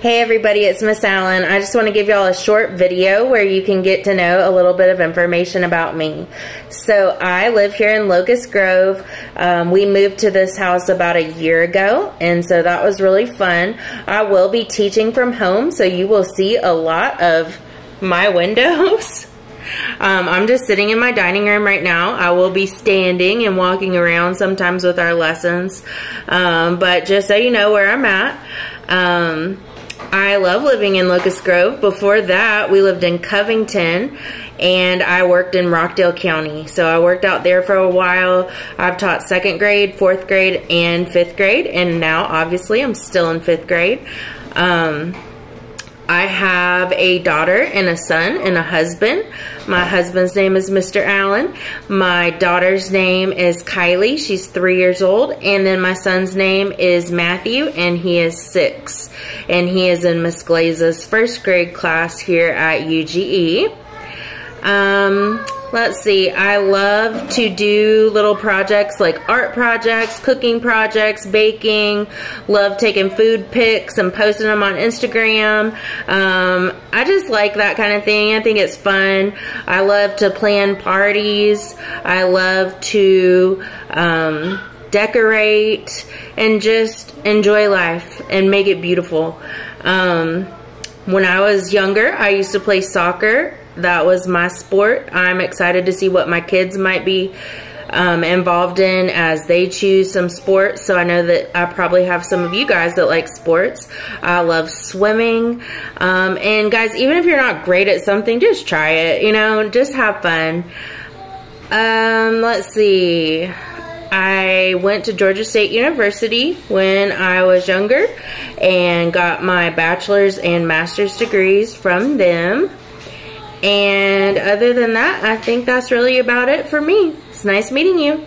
Hey everybody, it's Miss Allen. I just want to give y'all a short video where you can get to know a little bit of information about me. So I live here in Locust Grove. Um, we moved to this house about a year ago and so that was really fun. I will be teaching from home so you will see a lot of my windows. Um, I'm just sitting in my dining room right now. I will be standing and walking around sometimes with our lessons. Um, but just so you know where I'm at. I love living in Locust Grove. Before that, we lived in Covington and I worked in Rockdale County. So I worked out there for a while. I've taught second grade, fourth grade, and fifth grade. And now, obviously, I'm still in fifth grade. Um, I have a daughter and a son and a husband. My husband's name is Mr. Allen. My daughter's name is Kylie. She's three years old. And then my son's name is Matthew and he is six. And he is in Miss Glaze's first grade class here at UGE. Um, Let's see, I love to do little projects like art projects, cooking projects, baking, love taking food pics and posting them on Instagram. Um, I just like that kind of thing. I think it's fun. I love to plan parties. I love to um, decorate and just enjoy life and make it beautiful. Um, when I was younger, I used to play soccer that was my sport. I'm excited to see what my kids might be um, involved in as they choose some sports. So I know that I probably have some of you guys that like sports. I love swimming. Um, and guys, even if you're not great at something, just try it, you know, just have fun. Um, let's see. I went to Georgia State University when I was younger and got my bachelor's and master's degrees from them. And other than that, I think that's really about it for me. It's nice meeting you.